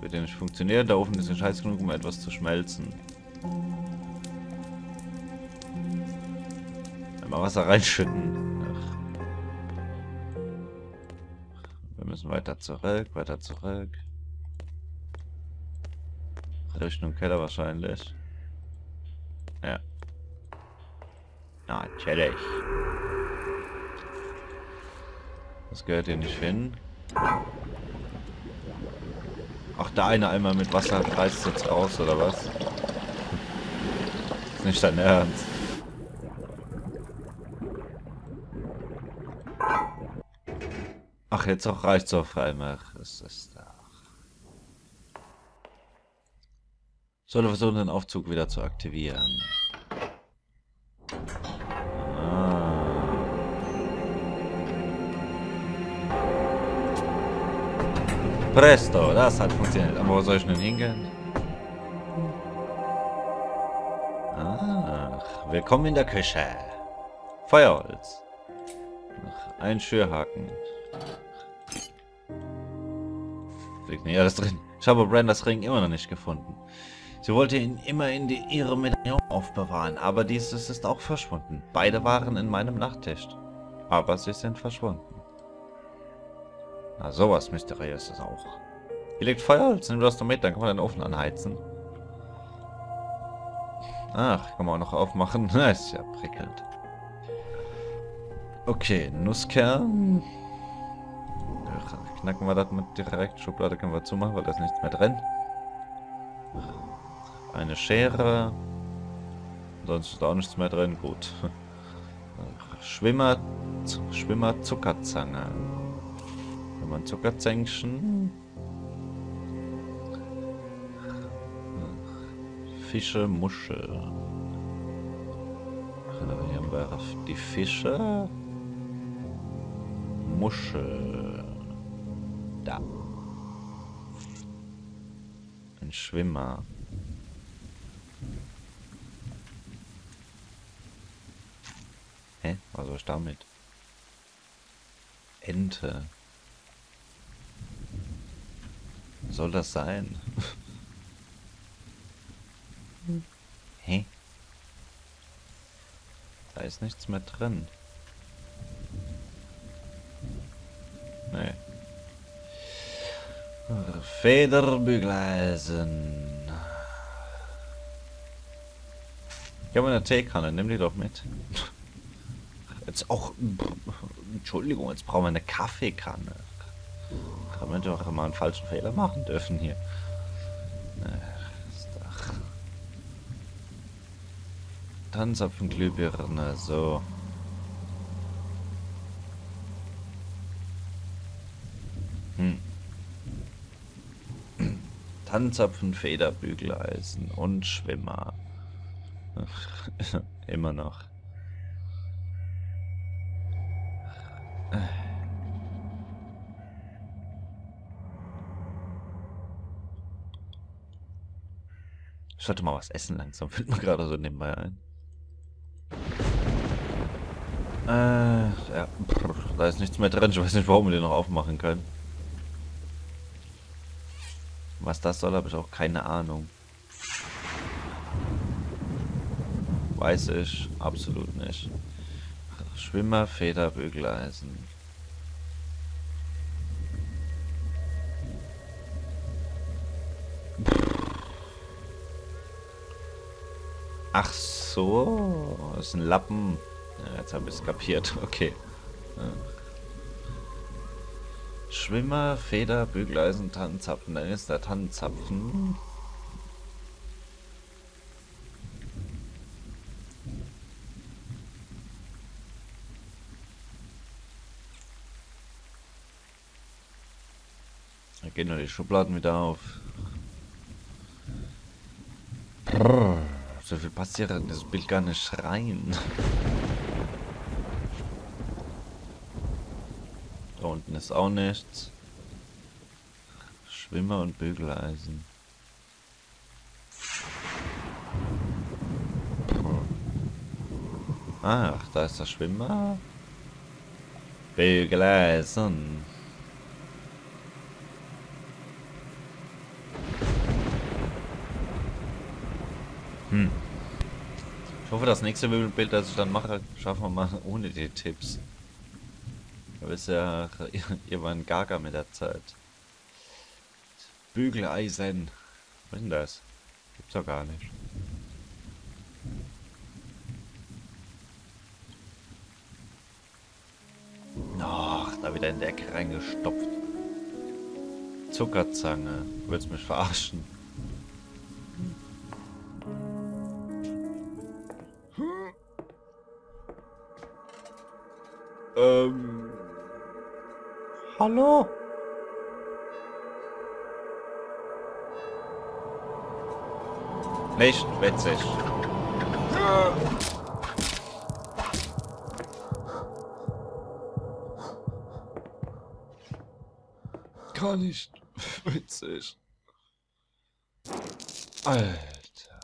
Das wird ja nicht funktionieren. Der Ofen ist nicht heiß genug, um etwas zu schmelzen. Mal Wasser reinschütten. Ach. Wir müssen weiter zurück, weiter zurück. Richtung Keller wahrscheinlich. Ja. Natürlich. Das gehört hier nicht hin. Ach, der eine einmal mit Wasser reißt jetzt raus, oder was? ist nicht dein Ernst. Ach, jetzt auch reicht's auf einmal. Es ist da. Soll versuchen, den Aufzug wieder zu aktivieren. Presto, das hat funktioniert. Aber wo soll ich denn hingehen? Ach, willkommen in der Küche. Feuerholz. Ein Schürhaken. Liegt nicht alles drin. Ich habe Brandas Ring immer noch nicht gefunden. Sie wollte ihn immer in die, ihre Medaillon aufbewahren, aber dieses ist auch verschwunden. Beide waren in meinem Nachttisch. Aber sie sind verschwunden. Na, sowas Mysteriöses auch. Hier liegt Feuerholz, doch mit, dann kann man den Ofen anheizen. Ach, kann man auch noch aufmachen. Ist ja prickelnd. Okay, Nusskern. Knacken wir das mit direkt. Schublade können wir zumachen, weil da ist nichts mehr drin. Eine Schere. Sonst ist da auch nichts mehr drin. Gut. Schwimmer, Schwimmer Zuckerzange. Man Zuckerzängchen. Fische, Muschel. Hier haben wir die Fische. Muschel. Da. Ein Schwimmer. Hä? Was soll ich damit? Ente. Soll das sein? Hä? Da ist nichts mehr drin. Nee. Federbügeleisen. Ich habe eine Teekanne, nimm die doch mit. Jetzt auch... Entschuldigung, jetzt brauchen wir eine Kaffeekanne. Kann man doch mal einen falschen Fehler machen dürfen hier. Tanzapfenglühbirne, so. Hm. Tanzapfen, Federbügeleisen und Schwimmer. Immer noch. Sollte mal was essen langsam, fällt mir gerade so nebenbei ein. Äh, ja, da ist nichts mehr drin. Ich weiß nicht, warum wir den noch aufmachen können. Was das soll, habe ich auch keine Ahnung. Weiß ich absolut nicht. Schwimmer, Feder, Bügeleisen. Ach so, das ist ein Lappen. Ja, jetzt habe ich es kapiert. Okay. Schwimmer, Feder, Bügeleisen, Tannenzapfen. Dann ist der Tannenzapfen. Da gehen nur die Schubladen wieder auf. Brrr, so viel passiert in das Bild gar nicht rein. Da unten ist auch nichts. Schwimmer und Bügeleisen. Ach, da ist der Schwimmer. Bügeleisen. Hm. Ich hoffe, das nächste Bild, das ich dann mache, schaffen wir mal ohne die Tipps. Du bist ja irgendwann gaga mit der Zeit. Bügeleisen. Was ist denn das? Gibt's doch gar nicht. Ach, da wieder in der Ecke reingestopft. Zuckerzange. Du willst mich verarschen. Hallo? Nicht witzig. Gar nicht witzig. Alter.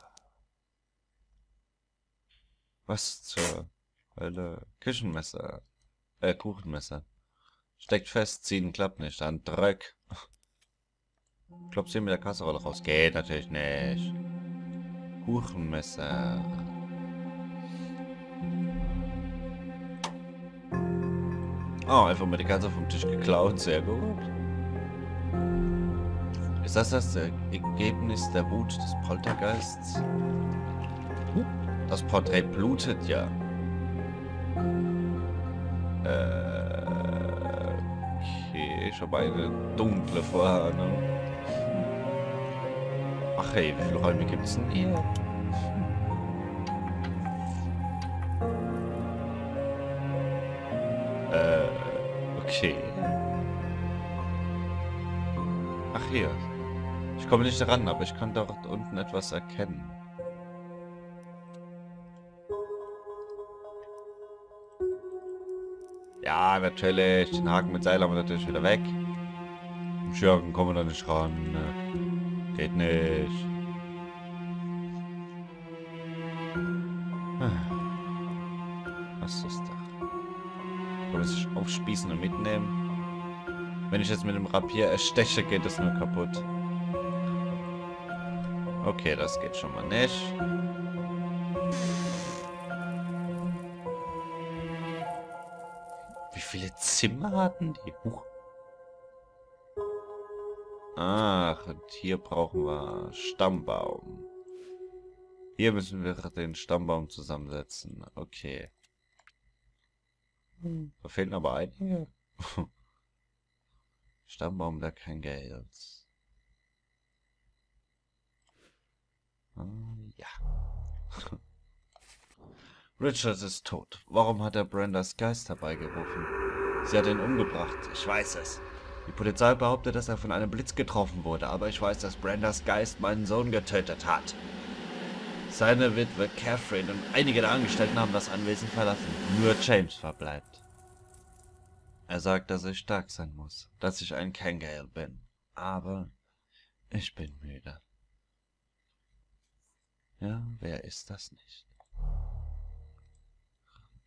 Was zur Hölle? Küchenmesser. Äh, Kuchenmesser. Steckt fest, ziehen klappt nicht. Dann Dreck. Klopft sie mit der Kasserolle raus. Geht natürlich nicht. Kuchenmesser. Oh, einfach mal die Katze vom Tisch geklaut. Sehr gut. Ist das das Ergebnis der Wut des Poltergeists? Das Porträt blutet ja. Äh, habe eine dunkle Vorahnung. Ach hey, wie viele Räume gibt es denn hier? Äh, okay. Ach hier. Ich komme nicht ran, aber ich kann dort unten etwas erkennen. Natürlich. Den Haken mit Seil haben wir natürlich wieder weg. Im Schirken kommen wir da nicht ran. Geht nicht. Was ist das? Kann man aufspießen und mitnehmen? Wenn ich jetzt mit dem Rapier ersteche, geht es nur kaputt. Okay, das geht schon mal nicht. Zimmer hatten die? Huch. Ach, und hier brauchen wir Stammbaum. Hier müssen wir den Stammbaum zusammensetzen. Okay. Da fehlen aber einige. Stammbaum, da kein Geld. Ah, ja. Richard ist tot. Warum hat er Brendas Geist herbeigerufen? Sie hat ihn umgebracht. Ich weiß es. Die Polizei behauptet, dass er von einem Blitz getroffen wurde, aber ich weiß, dass Brendas Geist meinen Sohn getötet hat. Seine Witwe Catherine und einige der Angestellten haben das Anwesen verlassen. Nur James verbleibt. Er sagt, dass ich stark sein muss, dass ich ein Kangaroo bin. Aber ich bin müde. Ja, wer ist das nicht?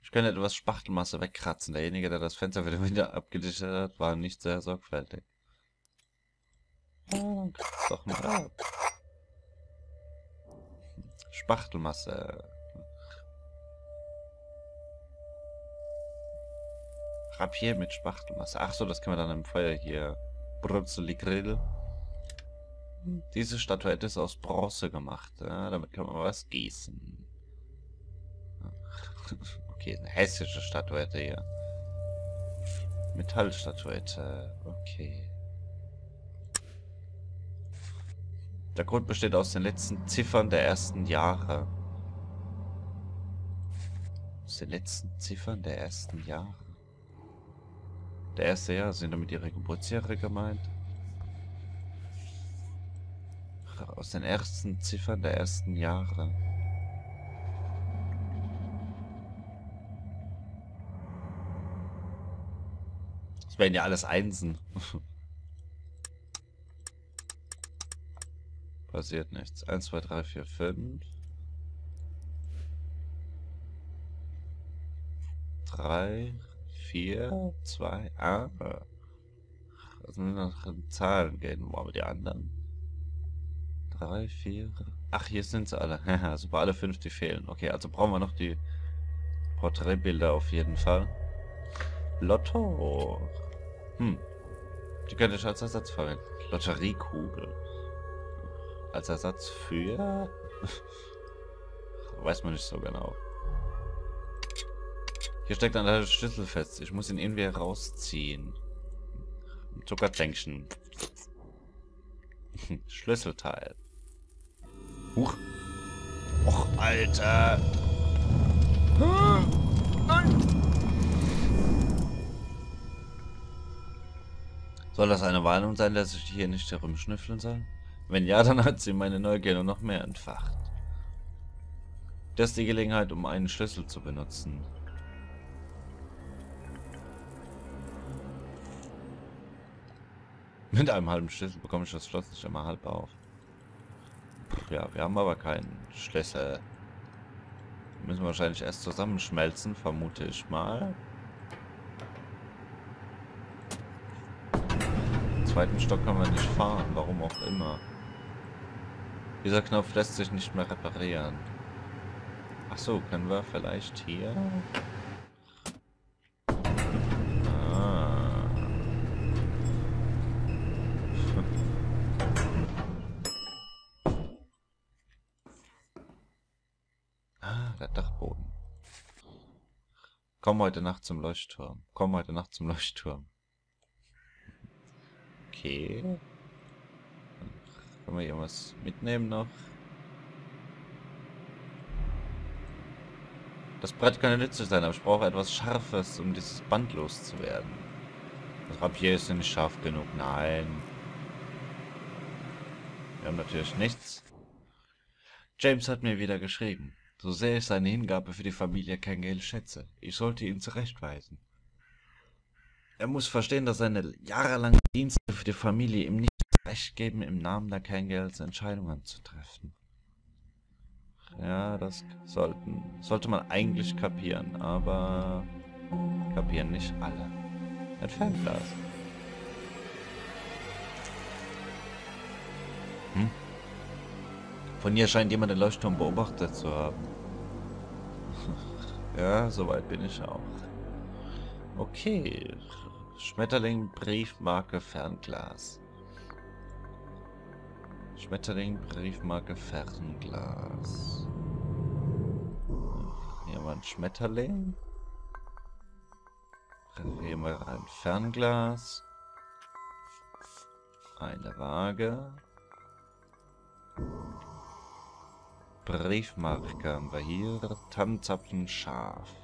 Ich kann etwas Spachtelmasse wegkratzen. Derjenige, der das Fenster für den Winter abgedichtet hat, war nicht sehr sorgfältig. Oh, doch mal ab. Spachtelmasse. Rapier mit Spachtelmasse. Ach so, das können wir dann im Feuer hier. Brutzeli Grill. Diese Statuette ist aus Bronze gemacht. Ja, damit kann man was gießen. Okay, eine hessische Statuette hier. Metallstatuette. Okay. Der Grund besteht aus den letzten Ziffern der ersten Jahre. Aus den letzten Ziffern der ersten Jahre. Der erste Jahr sind damit ihre Geburtsjahre gemeint. Aus den ersten Ziffern der ersten Jahre. Wären ja alles Einsen. Passiert nichts. 1, 2, 3, 4, 5. 3, 4, 2, ah. Also nur nach Zahlen gehen, wo aber die anderen. drei, vier. Ach, hier sind sie alle. also bei alle fünf, die fehlen. Okay, also brauchen wir noch die Porträtbilder auf jeden Fall. Lotto. Hm. Die könnte ich als Ersatz verwenden. Lotteriekugel. Als Ersatz für... Weiß man nicht so genau. Hier steckt ein Schlüssel fest. Ich muss ihn irgendwie rausziehen. Zuckerzänkchen. Schlüsselteil. Huch. Och, Alter. Soll das eine Warnung sein, dass ich hier nicht herumschnüffeln soll? Wenn ja, dann hat sie meine Neugier nur noch mehr entfacht. Das ist die Gelegenheit, um einen Schlüssel zu benutzen. Mit einem halben Schlüssel bekomme ich das Schloss nicht immer halb auf. Ja, wir haben aber keinen Schlüssel. Müssen wir wahrscheinlich erst zusammenschmelzen, vermute ich mal. Zweiten Stock kann man nicht fahren, warum auch immer. Dieser Knopf lässt sich nicht mehr reparieren. Ach so, können wir vielleicht hier... Komm heute Nacht zum Leuchtturm. Komm heute Nacht zum Leuchtturm. Okay. Können wir irgendwas mitnehmen noch? Das Brett kann nützlich sein, aber ich brauche etwas Scharfes, um dieses Band loszuwerden. Das Rapier ist nicht scharf genug. Nein. Wir haben natürlich nichts. James hat mir wieder geschrieben. So sehr ich seine Hingabe für die Familie Kangale schätze. Ich sollte ihn zurechtweisen. Er muss verstehen, dass seine jahrelangen Dienste für die Familie ihm nicht Recht geben, im Namen der Kangales Entscheidungen zu treffen. Ja, das sollten, sollte man eigentlich kapieren, aber kapieren nicht alle. Ein Fernglas. Hm? Von hier scheint jemand den Leuchtturm beobachtet zu haben. ja, soweit bin ich auch. Okay. Schmetterling, Briefmarke, Fernglas. Schmetterling, Briefmarke, Fernglas. Hier war ein Schmetterling. Hier mal ein Fernglas. Eine Waage. Briefmarke haben wir hier. Tannenzapfen scharf.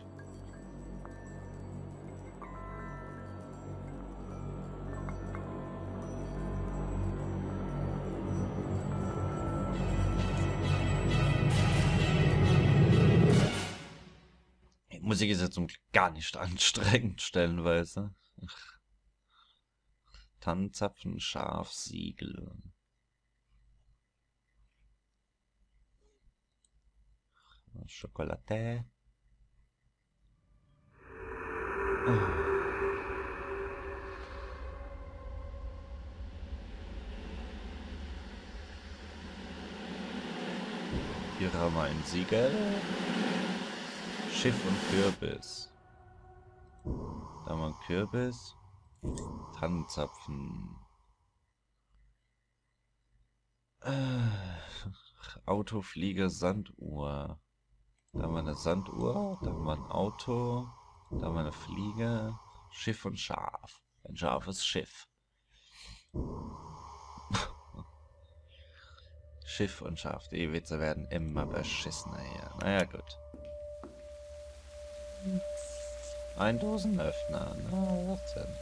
Musik ist jetzt zum gar nicht anstrengend, stellenweise. Tannenzapfen scharf Siegel. Schokolade. Hier haben wir ein Siegel. Schiff und Kürbis. Da haben wir einen Kürbis. Tannenzapfen. Äh, Autoflieger, Sanduhr. Da haben wir eine Sanduhr, da haben wir ein Auto, da haben wir eine Fliege, Schiff und Schaf. Ein scharfes Schiff. Schiff und Schaf, die Witze werden immer beschissener hier. Naja, gut. Ein Dosenöffner, na, was denn?